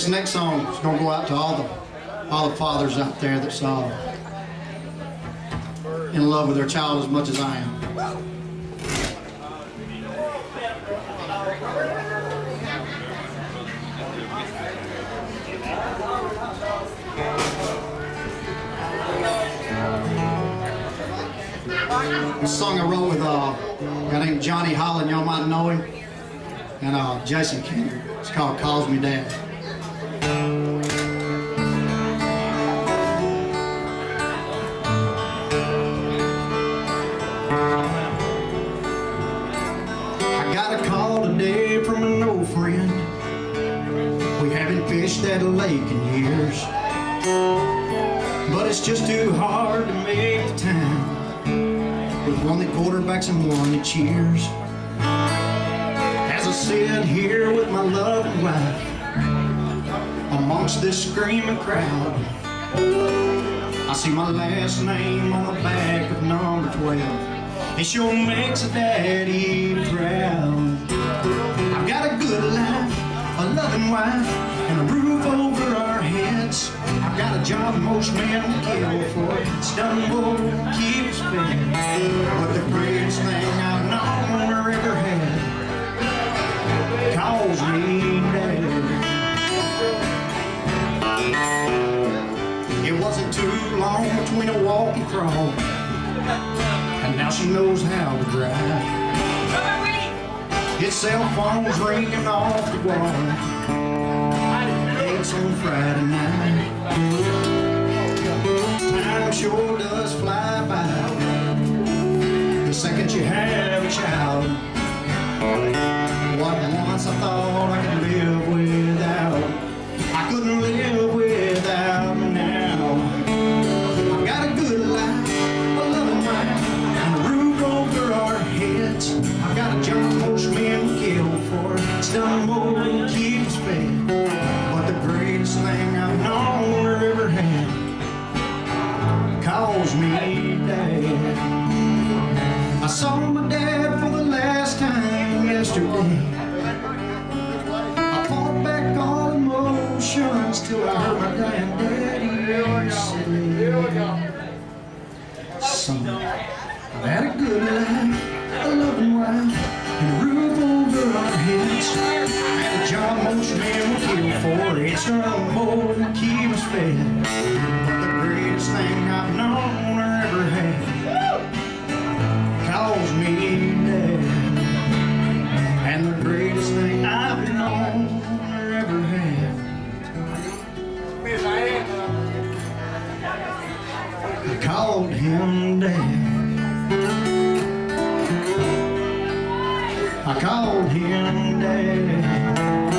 This next song is going to go out to all the all the fathers out there that's uh, in love with their child as much as I am. This song I wrote with uh, a guy named Johnny Holland, y'all might know him, and uh, Jason Kendrick. It's called Calls Me Dad. Haven't at a lake in years. But it's just too hard to make the time With one that quarterbacks and one that cheers. As I sit here with my loving wife Amongst this screaming crowd I see my last name on the back of number 12 It sure makes a daddy proud. I've got a good life, a loving wife And a most men will kill for done more keep fed But the greatest thing I've known or ever had Calls me dad It wasn't too long between a walk and crawl. And now she knows how to drive. His cell phone's ringing off the wall. It's on Friday night sure does fly by. The second you have a child What once I thought I could live without I couldn't live without now. I've got a good life, a loving wife And a roof over our heads. I've got a job most men kill for. It's done more saw my dad for the last time yesterday I fought back all emotions till I heard my granddaddy say Son, I've had a good life, a loving wife, and a roof over our heads. Had a job most men would kill for. It's done more than keep us fed. But the greatest thing I've known I called him dad. I called him dad.